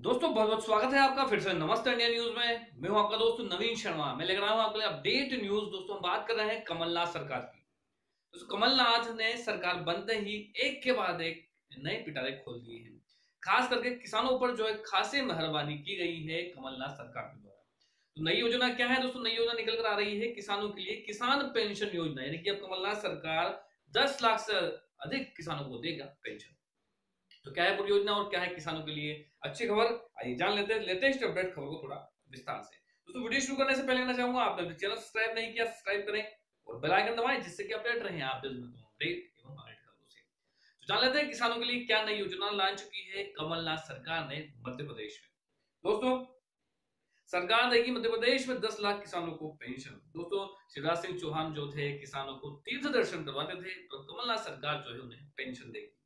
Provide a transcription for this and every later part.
दोस्तों, बहुत बहुत स्वागत है आपका फिर से नमस्ते इंडिया न्यूज़ में। मैं हूँ आपका दोस्त नवीन शर्मा। मैं लेकर आया हूँ आपके लिए अपडेट न्यूज़। दोस्तों, हम बात कर रहे हैं कमलनाथ सरकार की। दोस्तों कमलनाथ ने सरकार बनते ही एक के बाद एक नए पिटारे खोल दिए हैं। खास करके किसानों पर जो है खासी मेहरबानी की गई है कमलनाथ सरकार के द्वारा। तो नई योजना क्या है? दोस्तों, नई योजना निकल कर आ रही है किसानों के लिए किसान पेंशन योजना। यानी कि अब कमलनाथ सरकार दस लाख से अधिक किसानों को देगा पेंशन। तो क्या है पूरी योजना और क्या है किसानों के लिए? अच्छी खबर, आइए जान लेते हैं लेटेस्ट अपडेट खबर को थोड़ा विस्तार से। दोस्तों, वीडियो शुरू करने से पहले कहना चाहूँगा, आपने चैनल सब्सक्राइब नहीं किया सब्सक्राइब करें और बेल आइकन दबाएँ, जिससे कि अपडेट रहे आप तो जान लेते हैं किसानों के लिए क्या नई योजना ला चुकी है कमलनाथ सरकार ने मध्य प्रदेश में। दोस्तों, सरकार देगी मध्य प्रदेश में 10 लाख किसानों को पेंशन। दोस्तों, शिवराज सिंह चौहान जो थे, किसानों को तीर्थ दर्शन करवाते थे तो कमलनाथ सरकार जो है उन्हें पेंशन देगी।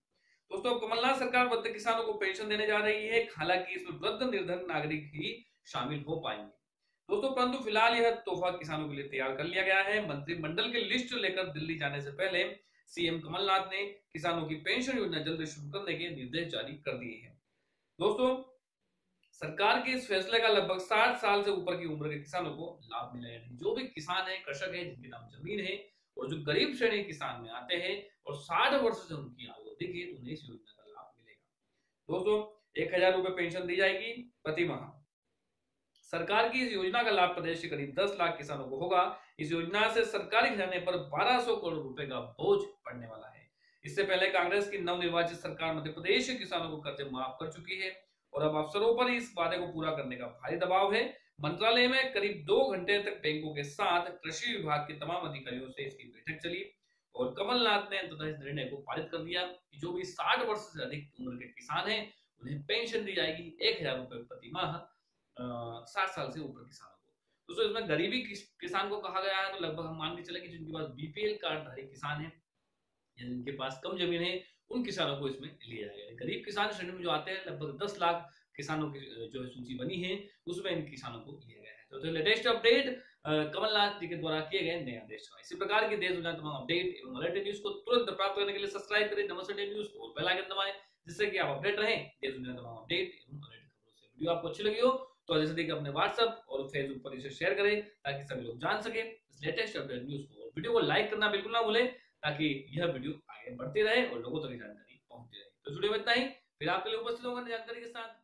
दोस्तों कमलनाथ सरकार वृद्ध किसानों को पेंशन देने जा रही है। हालाँकि इसमें वृद्ध निर्धन नागरिक ही शामिल हो पाएँगे। दोस्तों, परंतु फ़िलहाल यह तोहफा किसानों के लिए तैयार कर लिया गया है। मंत्रिमंडल की लिस्ट लेकर दिल्ली जाने से पहले सीएम कमलनाथ ने किसानों की पेंशन योजना जल्द शुरू करने के निर्देश जारी कर दिए हैं। दोस्तों, सरकार के इस फैसले का लगभग साठ साल से ऊपर की उम्र के किसानों को लाभ मिलेगा जो भी किसान है, कृषक है, जिनके नाम ज़मीन है और जो गरीब श्रेणी किसान में आते हैं और साठ वर्ष से उनकी आयु अधिक है तो उन्हें इस योजना का लाभ मिलेगा। दोस्तों, एक हज़ार रुपए पेंशन दी जाएगी प्रति माह। सरकार की इस योजना का लाभ प्रदेश के करीब 10 लाख किसानों को होगा। इस योजना से सरकारी खजाने पर 1200 करोड़ रुपए का बोझ पड़ने वाला है। इससे पहले कांग्रेस की नवनिर्वाचित सरकार मध्य प्रदेश के किसानों को कर्जे माफ़ कर चुकी है। और अब अफसरों पर इस वादे को पूरा करने का भारी दबाव है। मंत्रालय में करीब दो घंटे तक बैंकों के साथ कृषि विभाग के तमाम अधिकारियों से इसकी बैठक चली और कमलनाथ ने अंततः इस निर्णय को पारित कर दिया कि जो भी साठ वर्ष से अधिक उम्र के किसान हैं, उन्हें पेंशन दी जाएगी एक हज़ार रुपए प्रति माह साठ साल से ऊपर किसानों को। दोस्तों, इसमें गरीबी किसान को कहा गया है? तो लगभग हम मान के चले कि जिनके पास बीपीएल कार्डधारी किसान है जिनके पास कम ज़मीन है उन किसानों को इसमें लिया जाएगा। गरीब किसान श्रेणी में जो आते हैं लगभग दस लाख किसानों की जो सूची बनी है उसमें इन किसानों को लिया गया है। तो, तो लेटेस्ट अपडेट कमलनाथ जी के द्वारा किए गए नए आदेश इसी प्रकार की देश दुनिया तमाम अपडेट एवं लेटेस्ट न्यूज़ को तुरंत प्राप्त करने के लिए सब्सक्राइब करें नमस्ते न्यूज़ को बेल आइकन दबाएँ जिससे कि आप अपडेट रहें देश दुनिया तमाम अपडेट एवं लेटेस्ट खबरों से। वीडियो आपको अच्छी लगी हो तो जैसे देखिए अपने व्हाट्सएप और फेसबुक पर इसे शेयर करें ताकि सभी लोग जान सके लेटेस्ट अपडेट न्यूज़ को। वीडियो को लाइक करना बिल्कुल ना भूलें ताकि यह वीडियो आगे बढ़ते रहे और लोगों तक तो जानकारी पहुँचती रहे। तो जुड़े इतना ही। फिर आपके लिए उपस्थित होगा जानकारी के साथ।